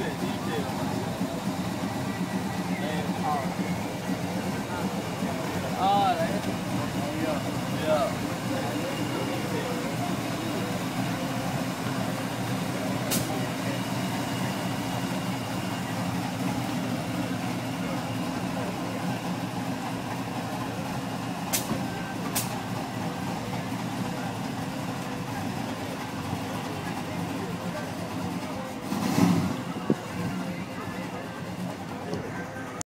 ね、GK。